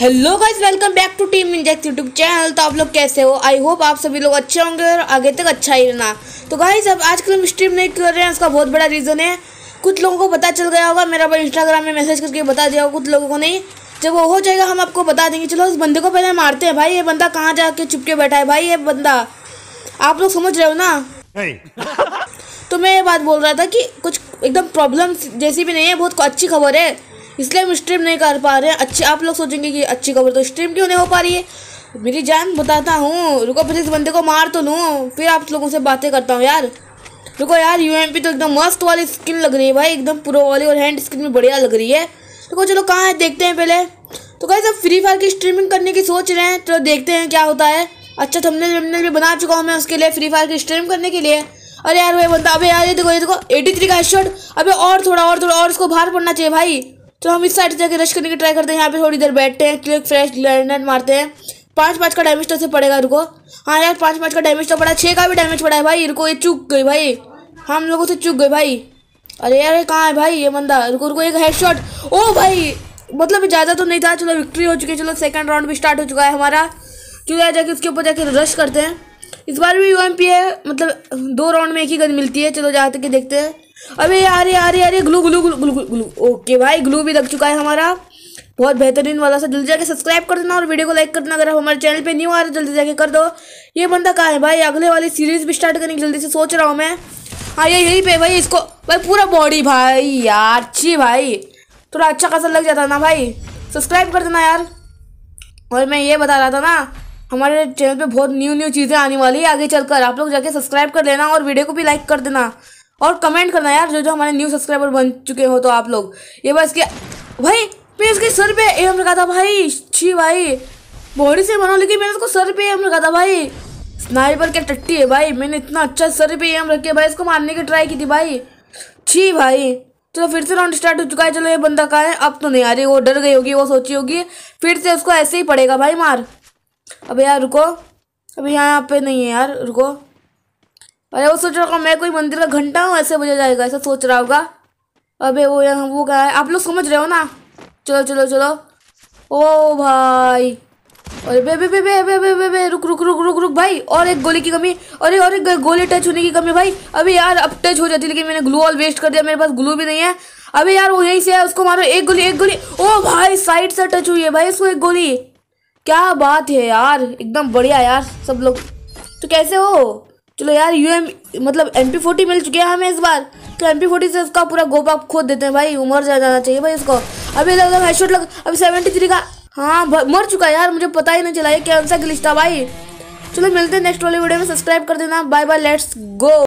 Hello guys welcome back to team Injex YouTube channel तो आप लोग कैसे हो? आई होप आप सभी लोग अच्छे होंगे और आगे तक अच्छा ही रहना। तो गाइज़ अब आजकल हम स्ट्रीम नहीं कर रहे हैं उसका बहुत बड़ा रीज़न है। कुछ लोगों को पता चल गया होगा मेरा भाई इंस्टाग्राम में मैसेज करके बता दिया होगा कुछ लोगों को नहीं। जब वो हो जाएगा हम आपको बता देंगे। चलो उस बंदे को पहले मारते हैं। भाई ये बंदा कहाँ जा जाके चुपके बैठा है? भाई ये बंदा। आप लोग समझ रहे हो ना? तो मैं ये बात बोल रहा था कि कुछ एकदम प्रॉब्लम जैसी भी नहीं है बहुत अच्छी खबर है। इसलिए हम स्ट्रीम नहीं कर पा रहे हैं। अच्छी आप लोग सोचेंगे कि अच्छी खबर तो स्ट्रीम क्यों नहीं हो पा रही है? मेरी जान बताता हूँ। रुको फिर इस बंदे को मार तो लूँ। फिर आप लोगों से बातें करता हूँ यार। रुको यार यूएमपी तो एकदम मस्त वाली स्किन लग रही है भाई। एकदम प्रो वाली और हैंड स्किन भी बढ़िया लग रही है। रुको, चलो कहाँ है? देखते हैं पहले। तो कहीं सब फ्री फायर की स्ट्रीमिंग करने की सोच रहे हैं। तो देखते हैं क्या होता है। अच्छा थंबनेल वमनेल भी बना चुका हूँ मैं उसके लिए फ्री फायर की स्ट्रीम करने के लिए। अरे यार भाई बंदा अबे यार, ये देखो ये देखो एटी थ्री का शॉट अबे और थोड़ा और थोड़ा और इसको बाहर पड़ना चाहिए भाई। तो हम इस साइड से जाके रश करने की ट्राई करते हैं। यहाँ पे थोड़ी देर बैठते हैं, क्लिक फ्रेश लैंड मारते हैं। पाँच पाँच का डैमेज तो से पड़ेगा, रुको। हाँ यार पाँच पाँच का डैमेज तो पड़ा। छः का भी डैमेज पड़ा है भाई। रुको, ये चुक गई भाई। हम लोगों से चुक गए भाई। अरे यार कहाँ है भाई? ये बंदा। रुको रुको, एक हेड शॉट ओ भाई! मतलब ज़्यादा तो नहीं था। चलो विक्ट्री हो चुकी है। चलो सेकंड राउंड भी स्टार्ट हो चुका है हमारा। चलो जाके उसके ऊपर जाके रश करते हैं। इस बार भी यूएमपी है। मतलब दो राउंड में एक ही गन मिलती है। चलो जाते के देखते हैं। अबे यार यार यार glue glue glue glue glue. Okay भाई, ग्लू भी लग चुका है हमारा। बहुत बेहतरीन वाला सा। जल्दी जाके सब्सक्राइब कर देना और वीडियो को लाइक कर देना। अगर आप हमारे चैनल पे न्यू आ रहे जल्दी जाके कर दो। ये बंदा कहाँ है भाई? अगले वाली सीरीज़ भी स्टार्ट करने की जल्दी से सोच रहा हूँ मैं। हाँ ये यही पे भाई, इसको। भाई, पूरा बॉडी भाई, यार अच्छी भाई। थोड़ा अच्छा खासा लग जाता ना भाई। सब्सक्राइब कर देना यार। और मैं ये बता रहा था ना, हमारे चैनल पे बहुत न्यू न्यू चीज़ें आने वाली है। आगे चलकर आप लोग जाके सब्सक्राइब कर लेना और वीडियो को भी लाइक कर देना। और कमेंट करना यार जो जो हमारे न्यू सब्सक्राइबर बन चुके हो तो आप लोग। ये बस क्या भाई मैं इसके सर पे एम रखा था भाई। छी भाई। बॉडी से बना, लेकिन मैंने इसको सर पे एम रखा था भाई। स्नाइपर क्या टट्टी है भाई। मैंने इतना अच्छा सर पे एम रखे, भाई, इसको मारने की ट्राई की थी भाई। छी भाई। चलो फिर से राउंड स्टार्ट हो चुका है। चलो ये बंदा कहा है? अब तो नहीं आ रही, वो डर गई होगी, वो सोची होगी। फिर से उसको ऐसे ही पड़ेगा भाई मार। अबे यार रुको। अभी यहाँ पे नहीं है यार, रुको। अरे वो सोच रहा होगा, मैं कोई मंदिर का घंटा हूँ, ऐसे बजा जाएगा, ऐसा सोच रहा होगा। अबे वो यहाँ, वो क्या है? आप लोग समझ रहे हो ना? चलो चलो चलो। ओ भाई। अरे बे बे बे बे बे बे बे बे, रुक रुक रुक रुक रुक भाई। और एक गोली की कमी, अरे, और एक गोली टच होने की कमी भाई। अभी यार, अब टच हो जाती लेकिन मैंने ग्लू ऑल वेस्ट कर दिया, मेरे पास ग्लू भी नहीं है। अभी यार, वो यही से है, उसको मारो, एक गोली एक गोली। ओ भाई साइड से टच हुई है भाई, उसको एक गोली। क्या बात है यार, एकदम बढ़िया यार, सब लोग। तो कैसे हो? चलो यार यू एम मतलब एम पी फोर्टी मिल चुके हैं हमें इस बार। तो एम पी फोर्टी से उसका पूरा गोपा खोद देते हैं भाई मर जाना चाहिए भाई उसको। अभी लग हेडशॉट लग, अभी सेवेंटी थ्री का हाँ मर चुका है यार, मुझे पता ही नहीं चला ये कौन सा भाई। चलो मिलते हैं नेक्स्ट वाले वीडियो में सब्सक्राइब कर देना। Bye bye let's go